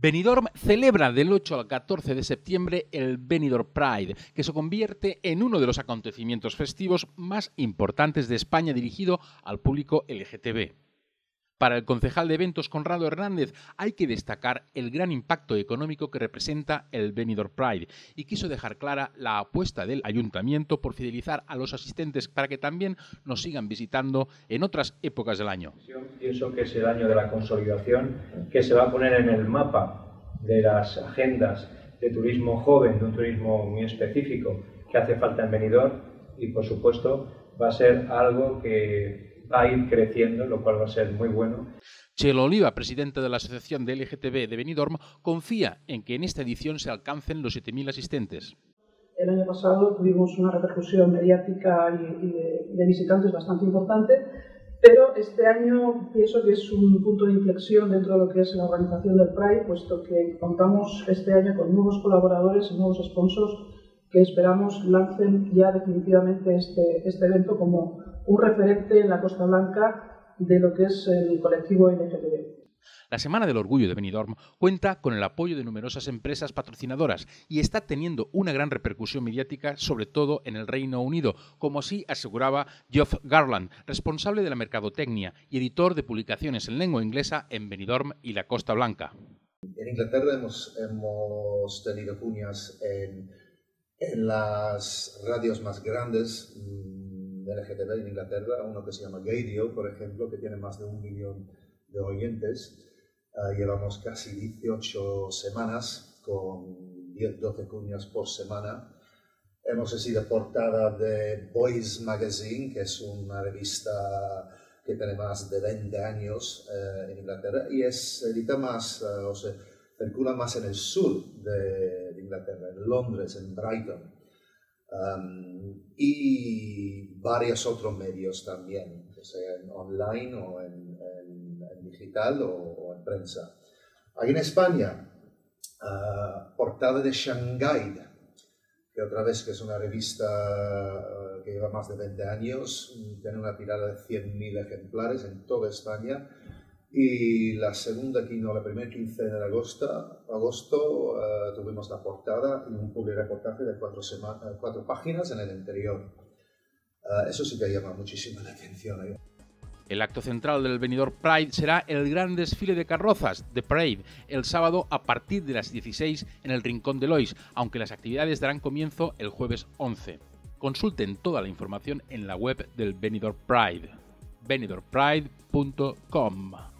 Benidorm celebra del 8 al 14 de septiembre el Benidorm Pride, que se convierte en uno de los acontecimientos festivos más importantes de España dirigido al público LGTB. Para el concejal de eventos Conrado Hernández hay que destacar el gran impacto económico que representa el Benidorm Pride y quiso dejar clara la apuesta del ayuntamiento por fidelizar a los asistentes para que también nos sigan visitando en otras épocas del año. Pienso que es el año de la consolidación que se va a poner en el mapa de las agendas de turismo joven, de un turismo muy específico que hace falta en Benidorm y por supuesto va a ser algo que va a ir creciendo, lo cual va a ser muy bueno. Chelo Oliva, presidente de la Asociación de LGTB de Benidorm, confía en que en esta edición se alcancen los 7.000 asistentes. El año pasado tuvimos una repercusión mediática y, de, visitantes bastante importante, pero este año pienso que es un punto de inflexión dentro de lo que es la organización del Pride, puesto que contamos este año con nuevos colaboradores y nuevos sponsors que esperamos lancen ya definitivamente este, este evento como un referente en la Costa Blanca de lo que es el colectivo LGTB. La Semana del Orgullo de Benidorm cuenta con el apoyo de numerosas empresas patrocinadoras y está teniendo una gran repercusión mediática, sobre todo en el Reino Unido, como así aseguraba Geoff Garland, responsable de la mercadotecnia y editor de publicaciones en lengua inglesa en Benidorm y la Costa Blanca. En Inglaterra hemos, tenido cuñas en, en las radios más grandes mm, de LGTB en Inglaterra, uno que se llama Gadio, por ejemplo, que tiene más de un millón de oyentes. Ah, llevamos casi 18 semanas con 10-12 cuñas por semana. Hemos sido portada de Boys Magazine, que es una revista que tiene más de 20 años eh, en Inglaterra y es edita más, uh, o sea, circula más en el sur de, de Inglaterra, en Londres, en Brighton. Um, y varios otros medios también, que sea online o en, digital o, en prensa. Aquí en España, uh, portada de Shanghai, que otra vez que es una revista uh, que lleva más de 20 años, tiene una tirada de 100.000 ejemplares en toda España y la segunda quince, la primera quincena de agosto, agosto uh, tuvimos la portada y un reportaje de cuatro, eh, cuatro páginas en el interior. Uh, eso sí que llama muchísimo la atención. ¿eh? El acto central del Benidorm Pride será el gran desfile de carrozas, The Parade, el sábado a partir de las 16 en el Rincón de Lois, aunque las actividades darán comienzo el jueves 11. Consulten toda la información en la web del Benidorm Pride, benidormpride.com.